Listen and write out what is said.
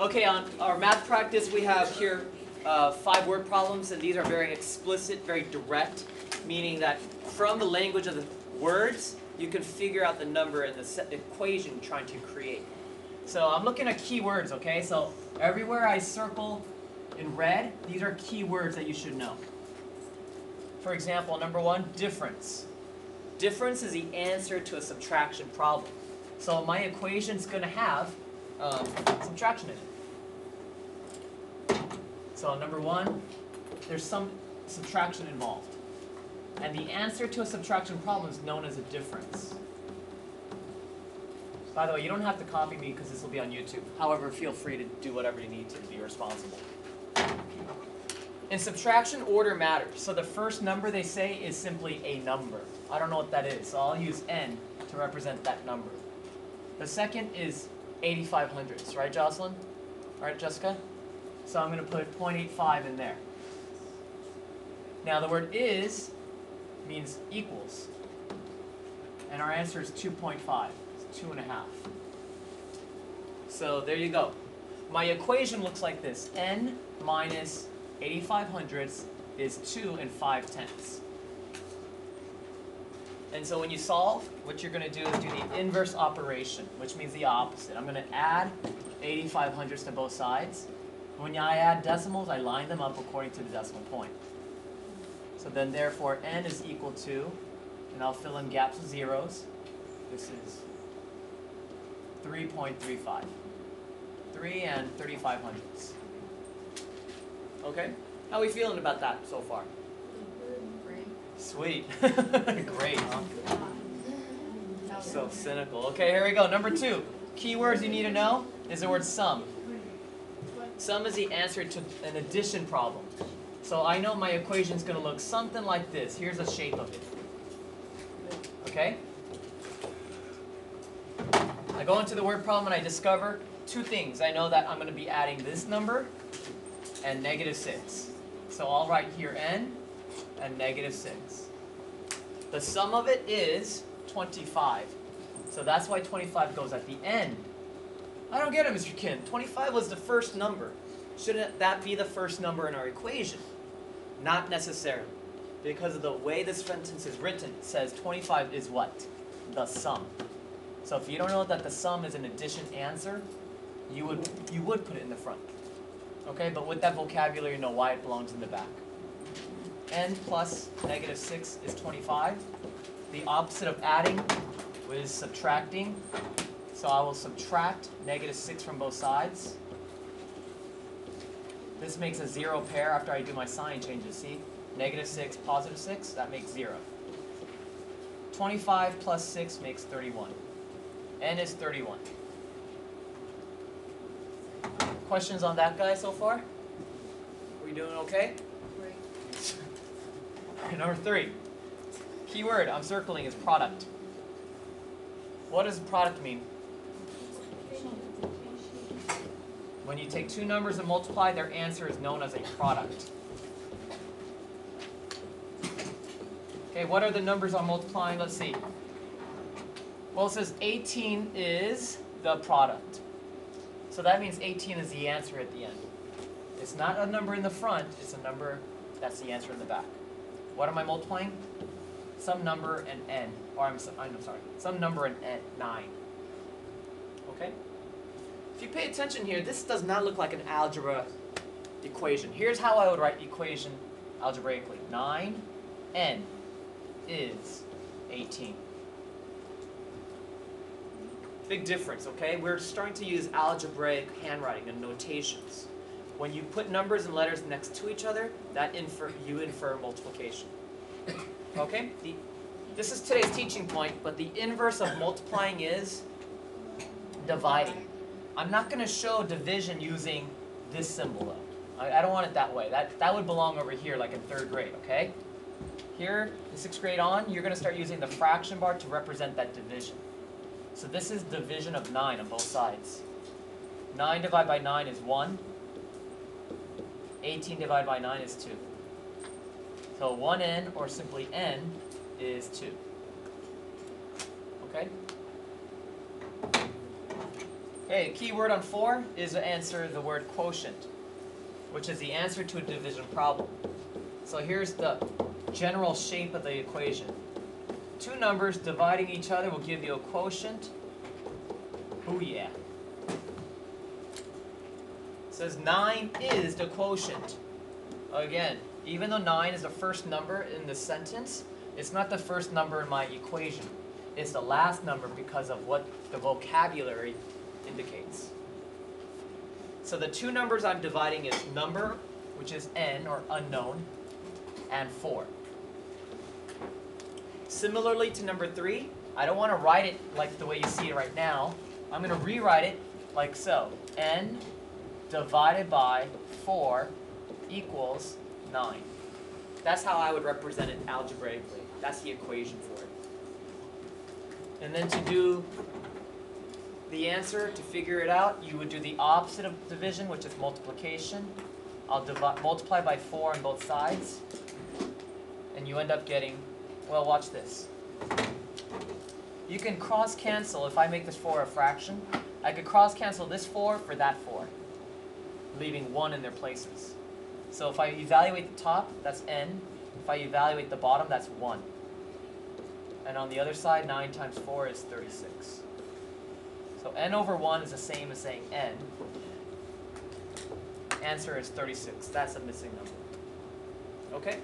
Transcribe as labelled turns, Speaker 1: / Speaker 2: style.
Speaker 1: Okay, on our math practice, we have here uh, five word problems, and these are very explicit, very direct, meaning that from the language of the words, you can figure out the number and the equation you're trying to create. So I'm looking at keywords, okay? So everywhere I circle in red, these are keywords that you should know. For example, number one, difference. Difference is the answer to a subtraction problem. So my equation is going to have um, subtraction in it. So number one, there's some subtraction involved. And the answer to a subtraction problem is known as a difference. By the way, you don't have to copy me because this will be on YouTube. However, feel free to do whatever you need to be responsible. In subtraction, order matters. So the first number they say is simply a number. I don't know what that is, so I'll use n to represent that number. The second is 85 hundredths, right, Jocelyn? All right, Jessica? So I'm going to put 0.85 in there. Now the word is means equals. And our answer is 2.5. It's two and a half. So there you go. My equation looks like this. n minus 85 hundredths is 2 and 5 tenths. And so when you solve, what you're going to do is do the inverse operation, which means the opposite. I'm going to add 85 hundredths to both sides. When I add decimals, I line them up according to the decimal point. So then therefore n is equal to, and I'll fill in gaps with zeros. This is 3.35. 3 and 35 hundredths. Okay? How are we feeling about that so far? Sweet. Great, huh? So cynical. Okay, here we go. Number two. Keywords you need to know is the word sum. Sum is the answer to an addition problem. So I know my equation is going to look something like this. Here's the shape of it. Okay? I go into the word problem and I discover two things. I know that I'm going to be adding this number and negative 6. So I'll write here n and negative 6. The sum of it is 25. So that's why 25 goes at the end. I don't get it, Mr. Kim. 25 was the first number. Shouldn't that be the first number in our equation? Not necessarily. Because of the way this sentence is written, it says 25 is what? The sum. So if you don't know that the sum is an addition answer, you would you would put it in the front. Okay, but with that vocabulary, you know why it belongs in the back. N plus negative 6 is 25. The opposite of adding is subtracting. So I will subtract negative 6 from both sides. This makes a zero pair after I do my sign changes. See? Negative 6, positive 6, that makes 0. 25 plus 6 makes 31. n is 31. Questions on that guy so far? Are We doing okay? Number three. Keyword I'm circling is product. What does product mean? When you take two numbers and multiply, their answer is known as a product. Okay, what are the numbers I'm multiplying? Let's see. Well, it says 18 is the product. So that means 18 is the answer at the end. It's not a number in the front, it's a number that's the answer in the back. What am I multiplying? Some number and n. Or I'm, I'm sorry, some number and n, 9. Okay? If you pay attention here, this does not look like an algebra equation. Here's how I would write the equation algebraically. 9 n is 18. Big difference, okay? We're starting to use algebraic handwriting and notations. When you put numbers and letters next to each other, that infer you infer multiplication. Okay? The, this is today's teaching point, but the inverse of multiplying is dividing. I'm not going to show division using this symbol though. I, I don't want it that way. That, that would belong over here like in third grade, okay? Here, in sixth grade on, you're going to start using the fraction bar to represent that division. So this is division of 9 on both sides. 9 divided by 9 is 1. 18 divided by 9 is 2. So 1n, or simply n, is 2. Okay? Okay, key word on 4 is to answer the word quotient, which is the answer to a division problem. So here's the general shape of the equation. Two numbers dividing each other will give you a quotient. Oh yeah. Says 9 is the quotient. Again, even though 9 is the first number in the sentence, it's not the first number in my equation. It's the last number because of what the vocabulary indicates. So the two numbers I'm dividing is number, which is n or unknown, and 4. Similarly to number 3, I don't want to write it like the way you see it right now. I'm going to rewrite it like so. n divided by 4 equals 9. That's how I would represent it algebraically. That's the equation for it. And then to do the answer, to figure it out, you would do the opposite of division, which is multiplication. I'll divide, multiply by 4 on both sides. And you end up getting, well, watch this. You can cross cancel, if I make this 4 a fraction, I could cross cancel this 4 for that 4, leaving 1 in their places. So if I evaluate the top, that's n. If I evaluate the bottom, that's 1. And on the other side, 9 times 4 is 36. So n over 1 is the same as saying n. Answer is 36. That's a missing number. Okay?